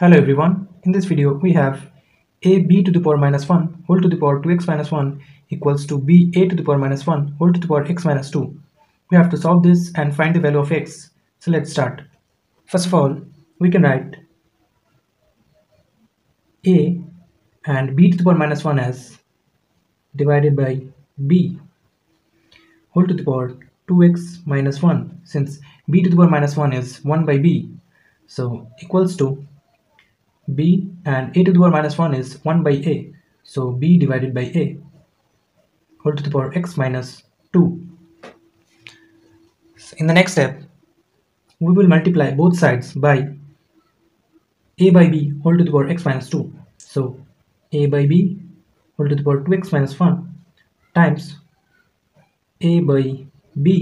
Hello everyone, in this video we have ab to the power minus 1 whole to the power 2x minus 1 equals to ba to the power minus 1 whole to the power x minus 2. We have to solve this and find the value of x. So let's start. First of all, we can write a and b to the power minus 1 as divided by b whole to the power 2x minus 1 since b to the power minus 1 is 1 by b so equals to b and a to the power minus 1 is 1 by a. So b divided by a whole to the power x minus 2 so in the next step we will multiply both sides by a by b whole to the power x minus 2 so a by b whole to the power 2x minus 1 times a by b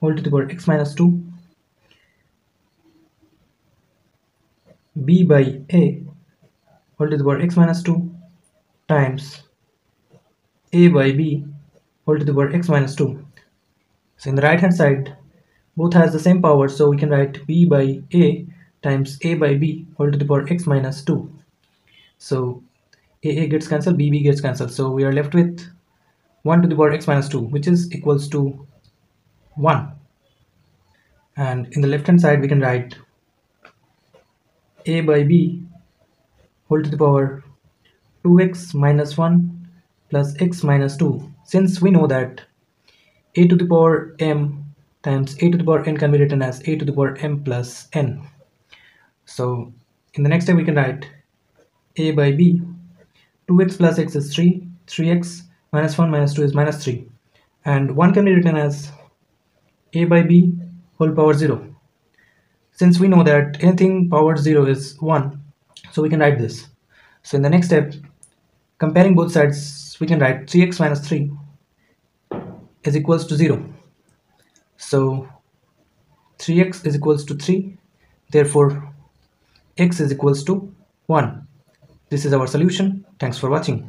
whole to the power x minus 2 b by a whole to the power x minus 2 times a by b whole to the power x minus 2 so in the right hand side both has the same power so we can write b by a times a by b whole to the power x minus 2 so a a gets cancelled b b gets cancelled. So we are left with 1 to the power x minus 2 which is equals to 1 and in the left hand side we can write a by b whole to the power 2x minus 1 plus x minus 2 since we know that a to the power m times a to the power n can be written as a to the power m plus n. So in the next step we can write a by b. 2x plus x is 3 3x minus 1 minus 2 is minus 3 and 1 can be written as a by b whole power 0 since we know that anything power 0 is 1 so we can write this. So in the next step comparing both sides we can write 3x minus 3 is equals to 0 so 3x is equals to 3 therefore x is equals to 1 this is our solution. Thanks for watching